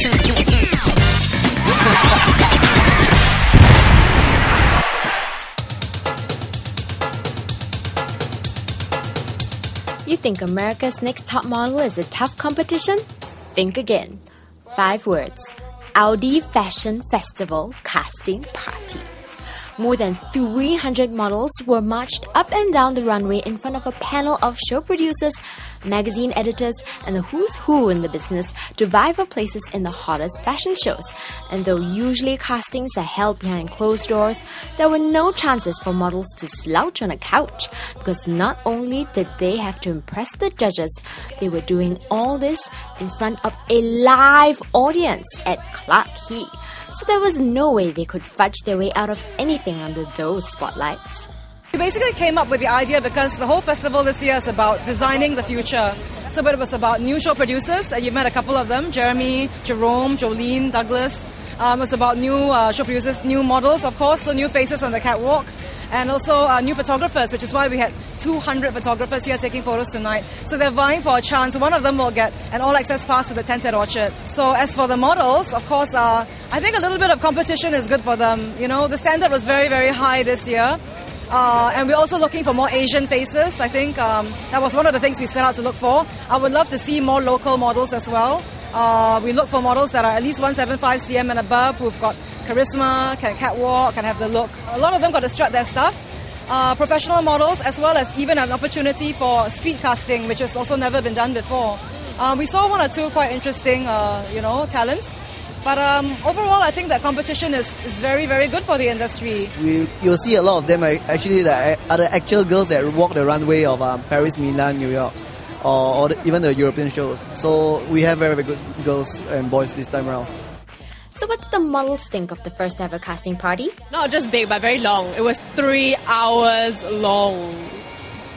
You think America's Next Top Model is a tough competition? Think again. Five words Audi Fashion Festival Casting Party. More than 300 models were marched up and down the runway in front of a panel of show producers, magazine editors, and the who's who in the business to vie for places in the hottest fashion shows. And though usually castings are held behind closed doors, there were no chances for models to slouch on a couch because not only did they have to impress the judges, they were doing all this in front of a live audience at Clarke Quay so there was no way they could fudge their way out of anything under those spotlights. We basically came up with the idea because the whole festival this year is about designing the future. So it was about new show producers, and you met a couple of them Jeremy, Jerome, Jolene, Douglas. Um, it was about new uh, show producers, new models, of course, so new faces on the catwalk and also uh, new photographers, which is why we had 200 photographers here taking photos tonight. So they're vying for a chance. One of them will get an all access pass to the Tented Orchard. So as for the models, of course, uh, I think a little bit of competition is good for them. You know, the standard was very, very high this year. Uh, and we're also looking for more Asian faces. I think um, that was one of the things we set out to look for. I would love to see more local models as well. Uh, we look for models that are at least 175 cm and above who've got charisma, can catwalk, can have the look. A lot of them got to strut their stuff. Uh, professional models, as well as even an opportunity for street casting, which has also never been done before. Uh, we saw one or two quite interesting, uh, you know, talents. But um, overall, I think that competition is, is very, very good for the industry. We, you'll see a lot of them actually that are the actual girls that walk the runway of um, Paris, Milan, New York, or, or the, even the European shows. So we have very, very good girls and boys this time around. So, what did the models think of the first ever casting party? Not just big, but very long. It was three hours long,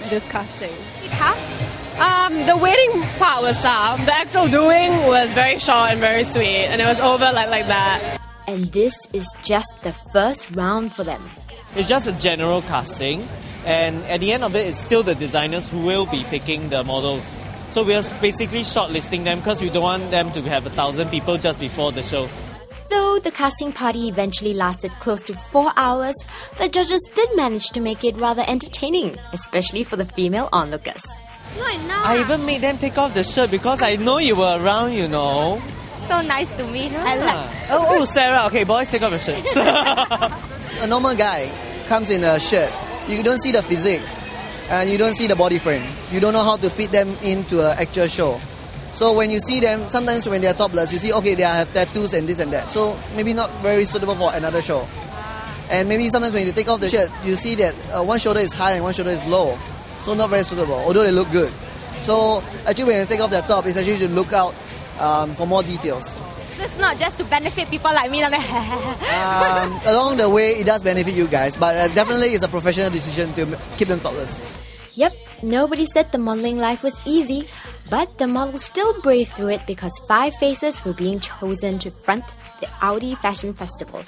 this casting. Tough? Um, the waiting part was tough. The actual doing was very short and very sweet, and it was over like, like that. And this is just the first round for them. It's just a general casting, and at the end of it, it's still the designers who will be picking the models. So we are basically shortlisting them because we don't want them to have a thousand people just before the show. Though the casting party eventually lasted close to four hours, the judges did manage to make it rather entertaining, especially for the female onlookers. I even made them take off the shirt because I know you were around, you know. So nice to meet. Yeah. I like. Oh, oh, Sarah. Okay, boys, take off your shirts. a normal guy comes in a shirt. You don't see the physique, and you don't see the body frame. You don't know how to fit them into an actual show. So when you see them, sometimes when they are topless, you see, okay, they have tattoos and this and that. So maybe not very suitable for another show. And maybe sometimes when you take off the shirt, you see that uh, one shoulder is high and one shoulder is low. So not very suitable, although they look good. So actually when you take off the top, it's actually to look out um, for more details. It's not just to benefit people like me. um, along the way, it does benefit you guys, but uh, definitely it's a professional decision to keep them topless. Yep, nobody said the modeling life was easy, but the models still braved through it because five faces were being chosen to front the Audi Fashion Festival.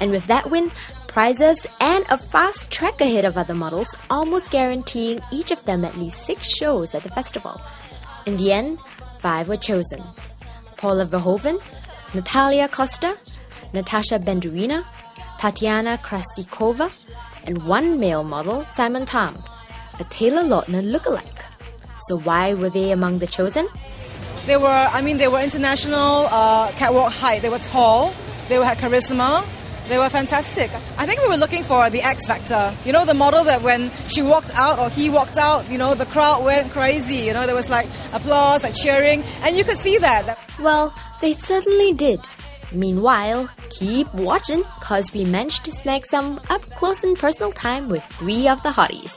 And with that win, prizes and a fast track ahead of other models, almost guaranteeing each of them at least six shows at the festival. In the end, five were chosen Paula Verhoeven, Natalia Costa, Natasha Bendurina, Tatiana Krasikova, and one male model, Simon Tam, a Taylor Lautner lookalike. So why were they among the chosen? They were, I mean, they were international uh, catwalk height. They were tall. They had charisma. They were fantastic. I think we were looking for the X factor. You know, the model that when she walked out or he walked out, you know, the crowd went crazy. You know, there was like applause, like cheering, and you could see that. Well, they certainly did. Meanwhile, keep watching, cause we managed to snag some up close and personal time with three of the hotties.